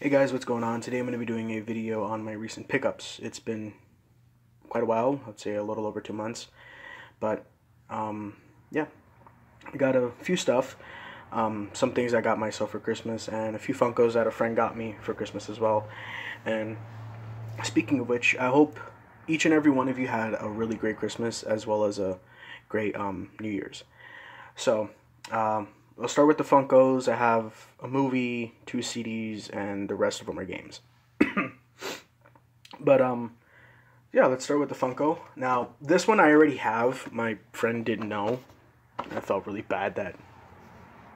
Hey guys, what's going on? Today I'm going to be doing a video on my recent pickups. It's been quite a while, I'd say a little over two months, but um, yeah, I got a few stuff, um, some things I got myself for Christmas, and a few Funkos that a friend got me for Christmas as well. And speaking of which, I hope each and every one of you had a really great Christmas as well as a great um, New Year's. So, um, I'll start with the Funkos. I have a movie, two CDs, and the rest of them are games. but um, yeah, let's start with the Funko. Now, this one I already have. My friend didn't know. I felt really bad that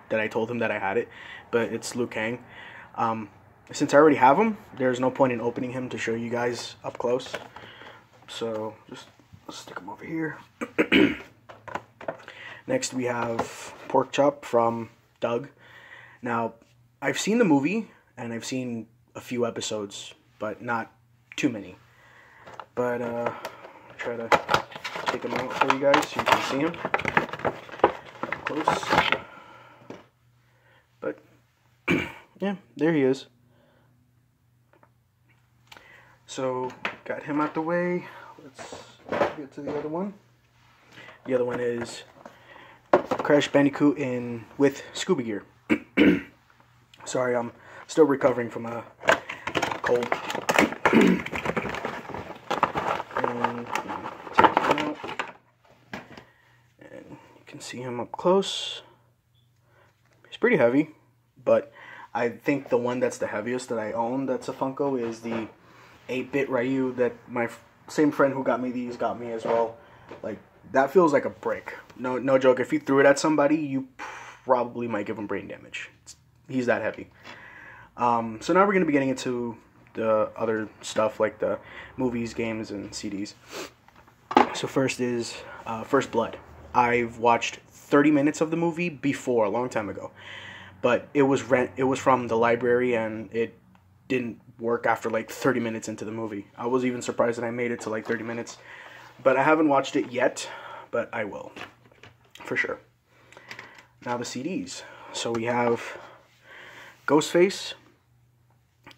that I told him that I had it, but it's Liu Kang. Um, since I already have him, there's no point in opening him to show you guys up close. So just stick him over here. Next we have Pork Chop from Doug. Now, I've seen the movie and I've seen a few episodes, but not too many. But uh try to take him out for you guys so you can see up close. But yeah, there he is. So got him out the way. Let's get to the other one. The other one is Crash Bandicoot in with Scuba Gear. Sorry, I'm still recovering from a cold. and. And you can see him up close. He's pretty heavy, but I think the one that's the heaviest that I own that's a Funko is the 8-bit Ryu that my same friend who got me these got me as well. Like that feels like a brick. No, no joke. If you threw it at somebody, you probably might give him brain damage. It's, he's that heavy. Um, so now we're gonna be getting into the other stuff like the movies, games, and CDs. So first is uh, First Blood. I've watched 30 minutes of the movie before a long time ago, but it was rent. It was from the library, and it didn't work after like 30 minutes into the movie. I was even surprised that I made it to like 30 minutes. But I haven't watched it yet, but I will. For sure. Now the CDs. So we have Ghostface.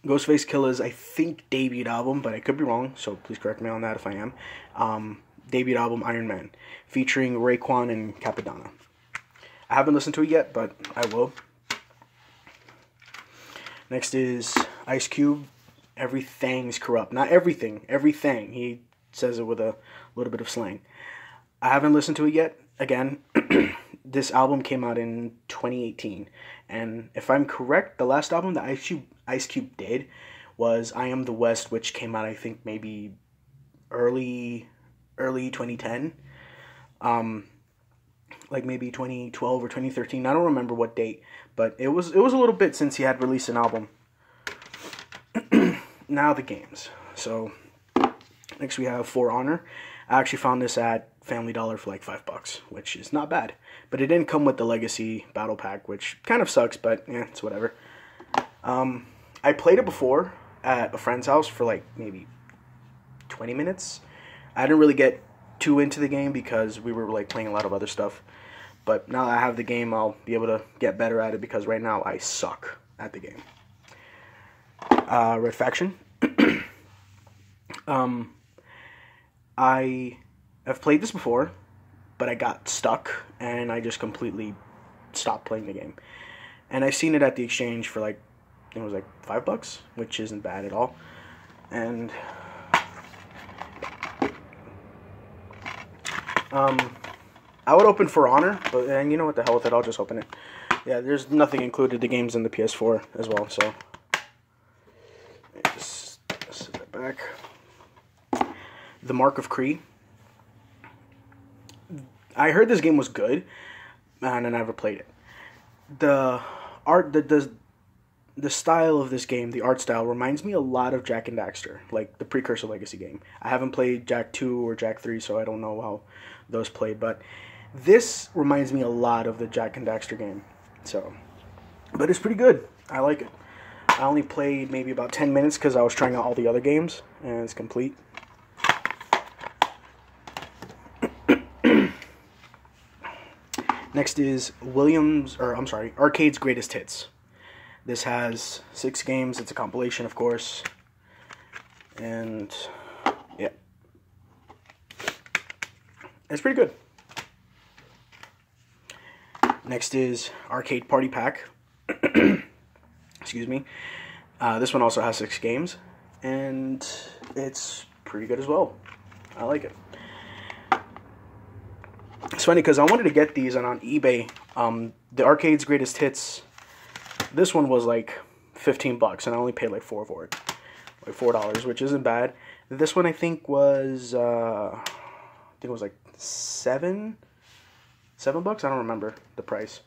Ghostface Killah's, I think, debut album, but I could be wrong, so please correct me on that if I am. Um, debut album Iron Man, featuring Raekwon and Cappadonna. I haven't listened to it yet, but I will. Next is Ice Cube. Everything's corrupt. Not everything, everything. He says it with a little bit of slang. I haven't listened to it yet. Again, this album came out in 2018, and if I'm correct, the last album that Ice Cube Ice Cube did was "I Am the West," which came out I think maybe early early 2010, um, like maybe 2012 or 2013. I don't remember what date, but it was it was a little bit since he had released an album. now the games. So Next we have For Honor. I actually found this at Family Dollar for like five bucks, which is not bad. But it didn't come with the Legacy Battle Pack, which kind of sucks, but yeah, it's whatever. Um, I played it before at a friend's house for like maybe 20 minutes. I didn't really get too into the game because we were like playing a lot of other stuff. But now I have the game, I'll be able to get better at it because right now I suck at the game. Uh, Red Faction. um, I have played this before, but I got stuck and I just completely stopped playing the game. And I've seen it at the exchange for like it was like five bucks, which isn't bad at all. And um, I would open For Honor, but and you know what the hell with it, I'll just open it. Yeah, there's nothing included. The game's in the PS4 as well, so just set that back. The Mark of Kri. I heard this game was good, and I never played it. The art, the, the the style of this game, the art style, reminds me a lot of Jak and Daxter, like the precursor Legacy game. I haven't played Jak 2 or Jak 3, so I don't know how those played, but this reminds me a lot of the Jak and Daxter game. So, but it's pretty good. I like it. I only played maybe about 10 minutes because I was trying out all the other games, and it's complete. Next is Williams, or I'm sorry, Arcade's Greatest Hits. This has six games. It's a compilation, of course. And yeah, it's pretty good. Next is Arcade Party Pak. Excuse me. Uh, this one also has six games, and it's pretty good as well. I like it. It's funny because I wanted to get these, and on eBay, um, the Arcade's Greatest Hits, this one was like 15 bucks, and I only paid like four for it. Like $4, which isn't bad. This one I think was, uh, I think it was like seven, seven bucks? I don't remember the price.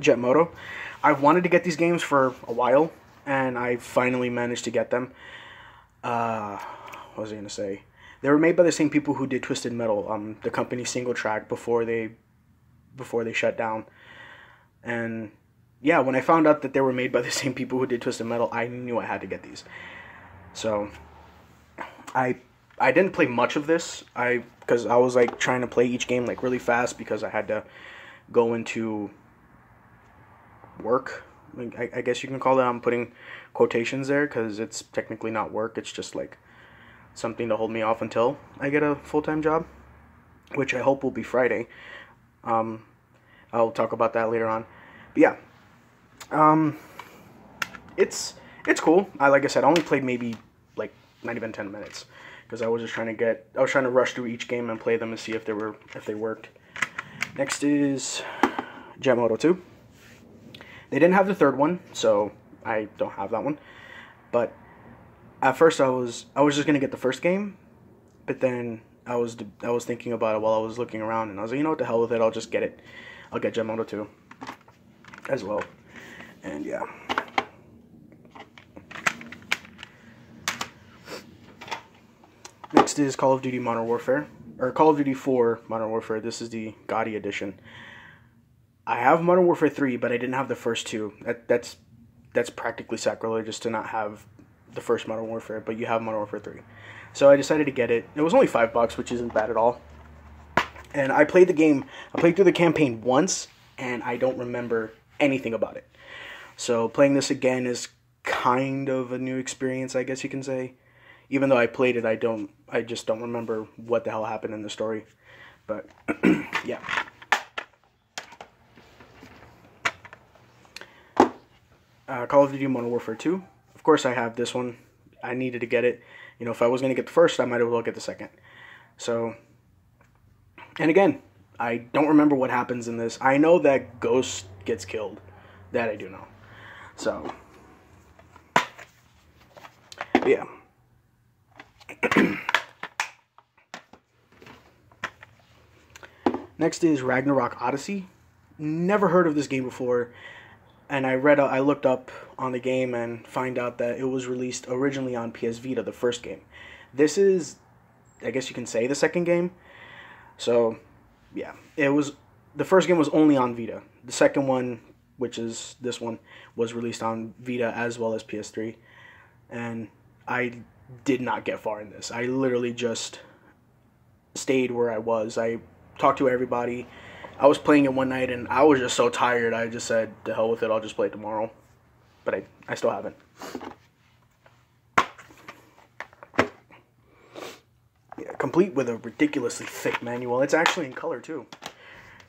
Jet Moto. I've wanted to get these games for a while, and I finally managed to get them. Uh, what was I gonna say? They were made by the same people who did Twisted Metal, um, the company SingleTrac before they, before they shut down. And yeah, when I found out that they were made by the same people who did Twisted Metal, I knew I had to get these. So, I I didn't play much of this. I because I was like trying to play each game like really fast because I had to go into work. I, I guess you can call it. I'm putting quotations there because it's technically not work. It's just like something to hold me off until I get a full time job, which I hope will be Friday. Um, I'll talk about that later on. But yeah, um, it's it's cool. I like I said, I only played maybe like not even ten minutes because I was just trying to get I was trying to rush through each game and play them and see if they were if they worked. Next is Jet Moto 2. They didn't have the third one, so I don't have that one. But at first I was I was just gonna get the first game, but then I was I was thinking about it while I was looking around, and I was like, you know what, the hell with it, I'll just get it. I'll get Moto 2 as well, and yeah. Next is Call of Duty Modern Warfare, or Call of Duty 4 Modern Warfare. This is the GOTY edition. I have Modern Warfare 3, but I didn't have the first two. That that's that's practically sacrilegious to not have the first Modern Warfare, but you have Modern Warfare 3. So I decided to get it. It was only 5 bucks, which isn't bad at all. And I played the game, I played through the campaign once and I don't remember anything about it. So playing this again is kind of a new experience, I guess you can say. Even though I played it, I don't I just don't remember what the hell happened in the story. But yeah. uh, Call of Duty Modern Warfare 2. Course, I have this one. I needed to get it. You know, if I was going to get the first, I might as well get the second. So, and again, I don't remember what happens in this. I know that Ghost gets killed. That I do know. So, yeah. Next is Ragnarok Odyssey. Never heard of this game before and I read, I looked up on the game and find out that it was released originally on PS Vita, the first game. This is, I guess you can say, the second game. So, yeah, it was the first game was only on Vita. The second one, which is this one, was released on Vita as well as PS3, and I did not get far in this. I literally just stayed where I was. I talked to everybody I was playing it one night and I was just so tired. I just said, "To hell with it. I'll just play it tomorrow." But I, I still haven't. Yeah, complete with a ridiculously thick manual. It's actually in color too.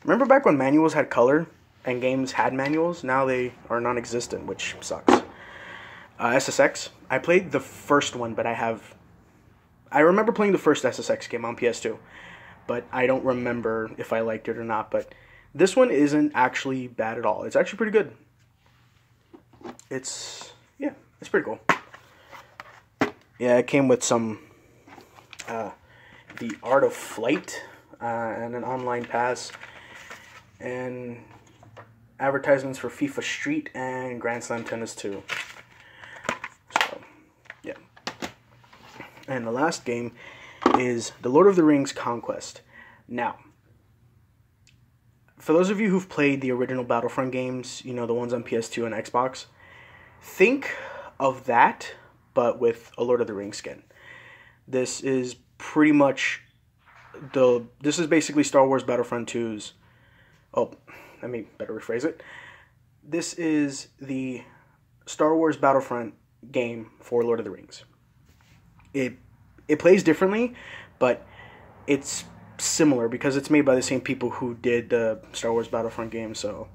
Remember back when manuals had color and games had manuals? Now they are non-existent, which sucks. Uh, SSX. I played the first one, but I have. I remember playing the first SSX game on PS2 but I don't remember if I liked it or not. But this one isn't actually bad at all. It's actually pretty good. It's yeah, it's pretty cool. Yeah, it came with some uh, the Art of Flight uh, and an online pass and advertisements for FIFA Street and Grand Slam Tennis 2. So, yeah. And the last game is The Lord of the Rings Conquest. Now, for those of you who've played the original Battlefront games, you know, the ones on PS2 and Xbox, think of that, but with a Lord of the Rings skin. This is pretty much the. This is basically Star Wars Battlefront 2's. Oh, let me better rephrase it. this is the Star Wars Battlefront game for Lord of the Rings. It it plays differently, but it's similar because it's made by the same people who did the Star Wars Battlefront game. So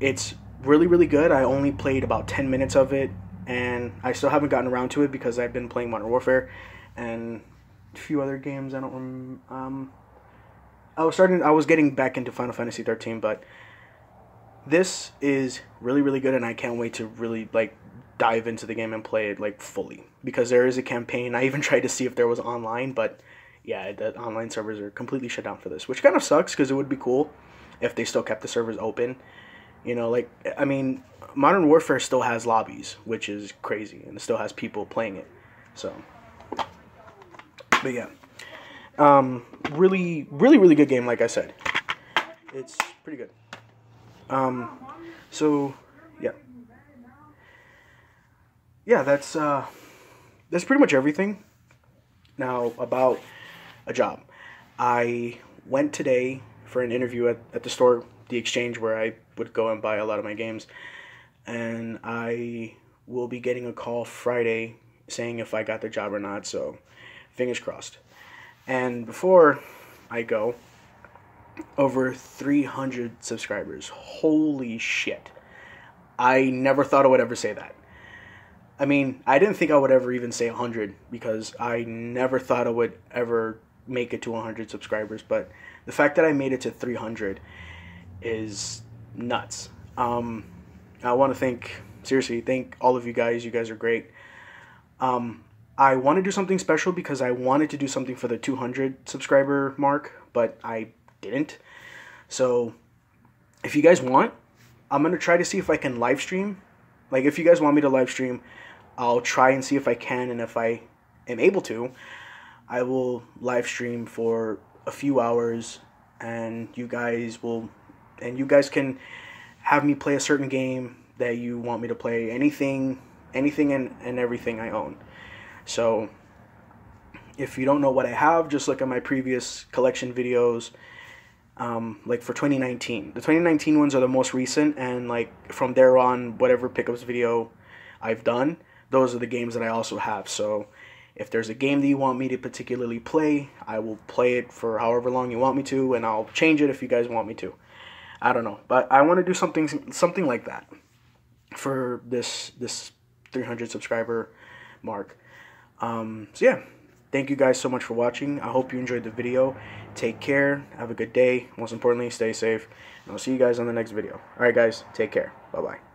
it's really really good. I only played about ten minutes of it, and I still haven't gotten around to it because I've been playing Modern Warfare and a few other games. I don't remember. Um, I was starting. I was getting back into Final Fantasy 13, but this is really really good, and I can't wait to really like dive into the game and play it like fully because there is a campaign. I even tried to see if there was online, but yeah, the online servers are completely shut down for this, which kind of sucks because it would be cool if they still kept the servers open. You know, like I mean, Modern Warfare still has lobbies, which is crazy, and it still has people playing it. So, but yeah, um, really, really, really good game. Like I said, it's pretty good. Um, so yeah, that's uh, that's pretty much everything. Now about a job. I went today for an interview at, at the store, the exchange where I would go and buy a lot of my games, and I will be getting a call Friday saying if I got the job or not. So, fingers crossed. And before I go, over 300 subscribers. Holy shit. I never thought I would ever say that. I mean, I didn't think I would ever even say 100 because I never thought I would ever make it to 100 subscribers. But the fact that I made it to 300 is nuts. Um, I want to thank, seriously, thank all of you guys. You guys are great. Um, I want to do something special because I wanted to do something for the 200 subscriber mark, but I didn't. So, if you guys want, I'm going to try to see if I can live stream. Like, if you guys want me to live stream, I'll try and see if I can, and if I am able to, I will live stream for a few hours, and you guys will, and you guys can have me play a certain game that you want me to play. Anything, anything, and, and everything I own. So, if you don't know what I have, just look at my previous collection videos. Um, like for 2019, the 2019 ones are the most recent, and like from there on, whatever pickups video I've done, those are the games that I also have. So if there's a game that you want me to particularly play, I will play it for however long you want me to, and I'll change it if you guys want me to. I don't know, but I want to do something something like that for this this 300 subscriber mark. Um, so yeah, thank you guys so much for watching. I hope you enjoyed the video. Take care. Have a good day. Most importantly, stay safe. And I'll see you guys on the next video. All right, guys. Take care. Bye bye.